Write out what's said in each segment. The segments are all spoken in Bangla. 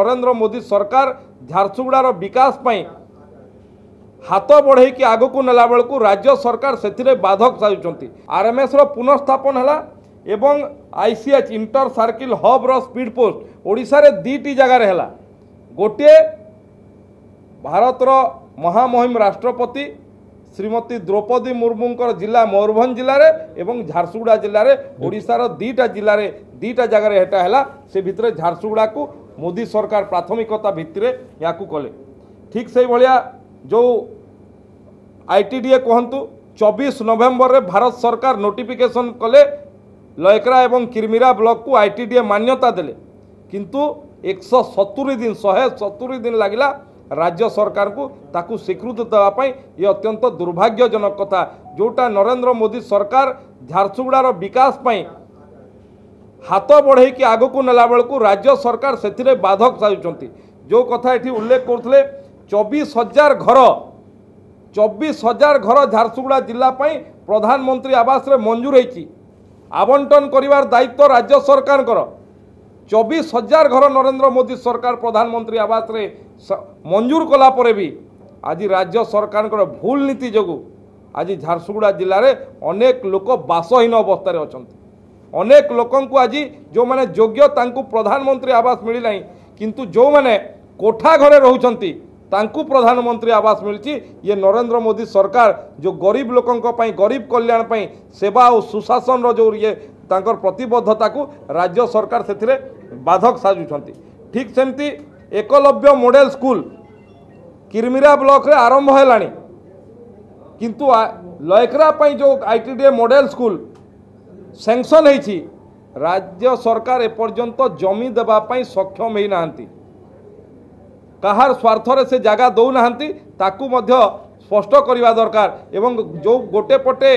নরেন্দ্র মোদি সরকার ঝারসুগুড়ার বিকাশ পাই হাত বড়াইকি আগুক নেলা বেড়ে রাজ্য সরকার সে বাধক সাজুচ্ছেন আরএমএস পুনঃস্থাপন হল এবং ICH inter circle hub speed post ওড়শার দুইটি জায়গায় হল গোটিয়ে ভারতর মহামহিম রাষ্ট্রপতি শ্রীমতী দ্রৌপদী মুর্মুঙ্কর জেলা ময়ূরভঞ্জ জেলার এবং ঝারসুগুড়া জেলার ওড়শার দুইটা জেলার দুইটা জায়গায় এটা হল সে ভিতরে ঝারসুগুড়া ମୋଦି ସରକାର ପ୍ରାଥମିକତା ଭିତ୍ତିରେ ଏହାକୁ କଲେ ଠିକ୍ ସେଇଭଳିଆ ଯେଉଁ ଆଇ ଟି ଡିଏ କୁହନ୍ତୁ ଚବିଶ ନଭେମ୍ବରରେ ଭାରତ ସରକାର ନୋଟିଫିକେସନ୍ କଲେ ଲୟକ୍ରା ଏବଂ କିର୍ମିରା ବ୍ଲକକୁ ଆଇ ଟି ଡିଏ ମାନ୍ୟତା ଦେଲେ କିନ୍ତୁ একশো সতুরি দিন শহে সতুরি দিন লাগিলা রাজ্য সরকারকে তাকে স্বীকৃতি দেওয়া ইয়ে অত্যন্ত দুর্ভাগ্যজনক কথা যেটা নরেন্দ্র মোদী সরকার ঝারসুগুড়ার বিকাশ পাই ହାତ ବଢ଼େଇକି ଆଗକୁ ନେଲାବେଳକୁ ରାଜ୍ୟ ସରକାର ସେଥିରେ ବାଧକ ସାଜୁଛନ୍ତି ଯେଉଁ କଥା ଏଠି ଉଲ୍ଲେଖ କରୁଥିଲେ ଚବିଶ ହଜାର ଘର ଚବିଶ ହଜାର ଘର ଝାରସୁଗୁଡ଼ା ଜିଲ୍ଲା ପାଇଁ ପ୍ରଧାନମନ୍ତ୍ରୀ ଆବାସରେ ମଞ୍ଜୁର ହୋଇଛି ଆବଣ୍ଟନ କରିବାର ଦାୟିତ୍ୱ ରାଜ୍ୟ ସରକାରଙ୍କର ଚବିଶ ହଜାର ଘର ନରେନ୍ଦ୍ର ମୋଦି ସରକାର ପ୍ରଧାନମନ୍ତ୍ରୀ ଆବାସରେ ମଞ୍ଜୁର କଲା ପରେ ବି ଆଜି ରାଜ୍ୟ ସରକାରଙ୍କର ଭୁଲ ନୀତି ଯୋଗୁଁ ଆଜି ଝାରସୁଗୁଡ଼ା ଜିଲ୍ଲାରେ ଅନେକ ଲୋକ ବାସହୀନ ଅବସ୍ଥାରେ ଅଛନ୍ତି अनेक लोक आज जो मैंने योग्य प्रधानमंत्री आवास मिलना किंतु जो मैंने कोठा घरे रोच्च प्रधानमंत्री आवास मिली ये नरेंद्र मोदी सरकार जो गरीब लोक गरीब कल्याण सेवा और सुशासन रो ये प्रतबद्धता को राज्य सरकार से बाधक साजुच्च ठीक सेमती Eklavya model school Kirmira block आरंभ है कि लयकरापाई जो I T D model school sanction হয়েছি রাজ্য সরকার এপর্যন্ত জমি দেওয়া সক্ষম হয়ে না কাহার স্বার্থরে সে জায়গা দৌ না তাকে মধ্য স্পষ্ট করা দরকার এবং যে গোটে পটে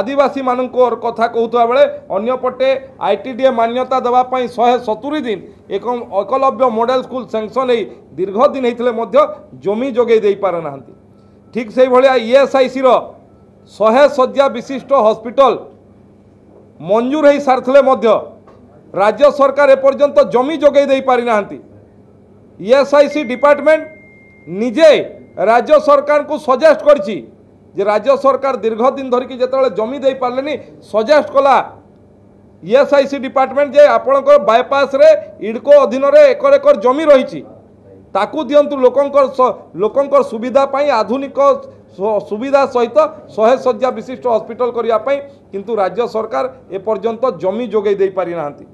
আদিবাসী মানুষ কথা কৌথা বেড়ে অন্যপটে আইটিডিএ মান্যতা দেওয়া শহে সতুরি দিন এক একলব্য মডেল স্কুল স্যাংশন হয়ে দীর্ঘদিন হয়েছে মধ্য জমি যোগাই দিয়ে না ঠিক সেইভাবে ইএসআইসি শহে শয্যা বিশিষ্ট হসপিটাল ମଞ୍ଜୁର ହୋଇସାରିଥିଲେ ମଧ୍ୟ ରାଜ୍ୟ ସରକାର ଏପର୍ଯ୍ୟନ୍ତ ଜମି ଯୋଗାଇ ଦେଇପାରିନାହାନ୍ତି ଇଏସ୍ଆଇସି ଡିପାର୍ଟମେଣ୍ଟ ନିଜେ ରାଜ୍ୟ ସରକାରଙ୍କୁ ସଜେଷ୍ଟ କରିଛି ଯେ ରାଜ୍ୟ ସରକାର ଦୀର୍ଘ ଦିନ ଧରିକି ଯେତେବେଳେ ଜମି ଦେଇପାରିଲେନି ସଜେଷ୍ଟ କଲା ଇଏସ୍ଆଇସି ଡିପାର୍ଟମେଣ୍ଟ ଯେ ଆପଣଙ୍କର ବାଇପାସ୍ରେ ଇଡ଼କୋ ଅଧୀନରେ ଏକର ଏକର ଜମି ରହିଛି ତାକୁ ଦିଅନ୍ତୁ ଲୋକଙ୍କର ଲୋକଙ୍କର ସୁବିଧା ପାଇଁ ଆଧୁନିକ ସୁବିଧା ସହିତ ଶହେ ଶଯ୍ୟା ବିଶିଷ୍ଟ ହସ୍ପିଟାଲ କରିବା ପାଇଁ କିନ୍ତୁ ରାଜ୍ୟ ସରକାର ଏପର୍ଯ୍ୟନ୍ତ ଜମି ଯୋଗାଇ ଦେଇପାରିନାହାନ୍ତି